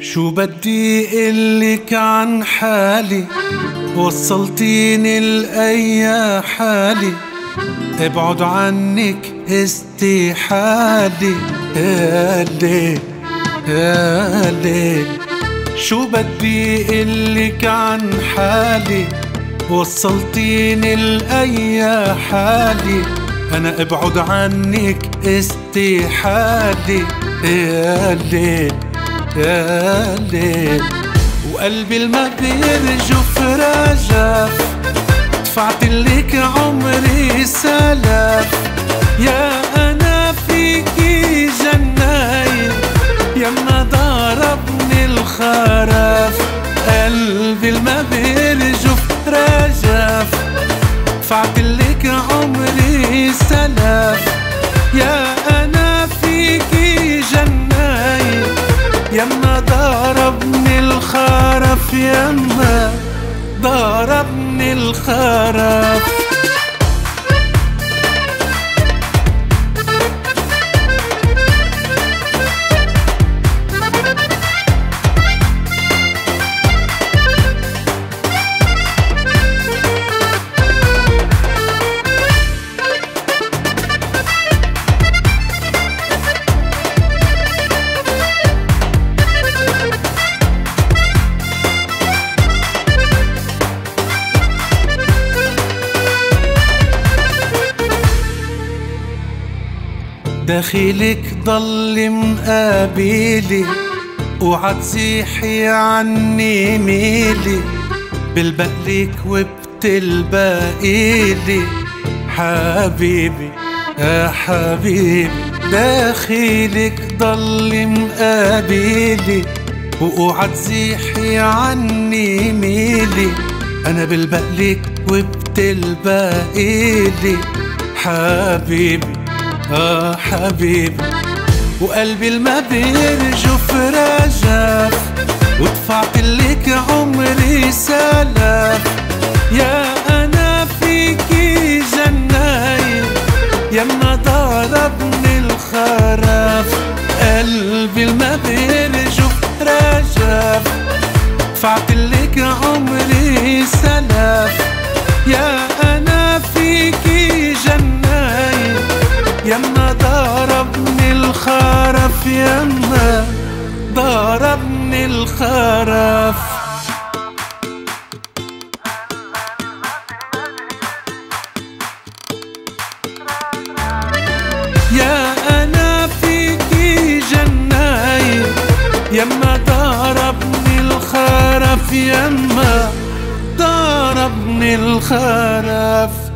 شو بدي قلك عن حالي؟ وصلتيني لأي حالي. ابعد عنك استحالي. يا ليل شو بدي قلك عن حالي؟ وصلتيني لأي حالي. أنا أبعد عنك استحالي. يا ليل يا ليل. وقلبي الما بيرجف رجف دفعت لك عمري سلف. يا أنا فيكي جناي يما ضربني الخرف. قلبي الما بيرجف رجف سلف يا أنا فيكي جناي. يما ضربني الخرف يما ضربني الخرف. داخلك ضل مقابلي وعتزيحي عني ميلي بلبقلك وبتلبقيلي حبيبي يا حبيبي داخلك ضل مقابلي واوعى تزيحي عني ميلي. أنا بلبقلك وبتلبقيلي حبيبي آه حبيبي وقلبي الما بيرجف رجف ودفعت لك عمري سلف. يا أنا فيكي جناي. يما ضربني الخرف. قلبي الما بيرجف رجف دفعت لك عمري سلف. يا ضربني الخرف. يا أنا فيكي جناي يما ضربني الخرف يما ضربني الخرف.